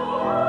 Oh!